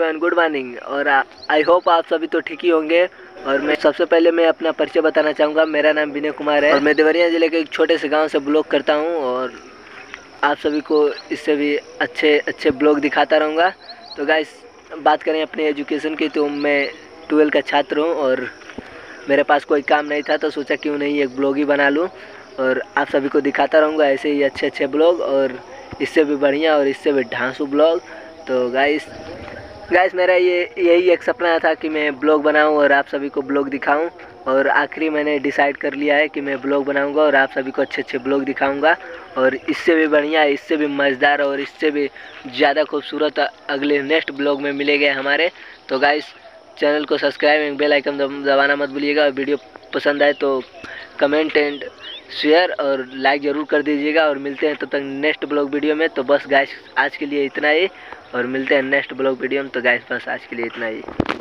Good morning और I hope आप सभी तो ठीक ही होंगे। और मैं, सबसे पहले मैं अपना परिचय बताना चाहूँगा। मेरा नाम विनय कुमार है। और मैं देवरिया ज़िले के एक छोटे से गाँव से ब्लॉग करता हूँ। और आप सभी को इससे भी अच्छे अच्छे ब्लॉग दिखाता रहूँगा। तो गाइस बात करें अपने एजुकेशन की तो मैं ट्वेल्व का छात्र हूँ। और मेरे पास कोई काम नहीं था तो सोचा क्यों नहीं एक ब्लॉग ही बना लूँ। और आप सभी को दिखाता रहूँगा ऐसे ही अच्छे अच्छे ब्लॉग। और इससे भी बढ़िया और इससे भी ढांसू ब्लॉग। तो गाइस गाइस मेरा ये, यही एक सपना था कि मैं ब्लॉग बनाऊँ और आप सभी को ब्लॉग दिखाऊँ। और आखिरी मैंने डिसाइड कर लिया है कि मैं ब्लॉग बनाऊँगा और आप सभी को अच्छे अच्छे ब्लॉग दिखाऊँगा। और इससे भी बढ़िया, इससे भी मज़ेदार और इससे भी ज़्यादा खूबसूरत अगले नेक्स्ट ब्लॉग में मिलेंगे हमारे। तो गाइस चैनल को सब्सक्राइब एंड बेल आइकन दबाना मत भूलिएगा। और वीडियो पसंद आए तो कमेंट एंड शेयर और लाइक ज़रूर कर दीजिएगा और मिलते हैं तब तक नेक्स्ट ब्लॉग वीडियो में। तो बस गाइस आज के लिए इतना ही और मिलते हैं नेक्स्ट ब्लॉग वीडियो में। तो गाइस बस आज के लिए इतना ही।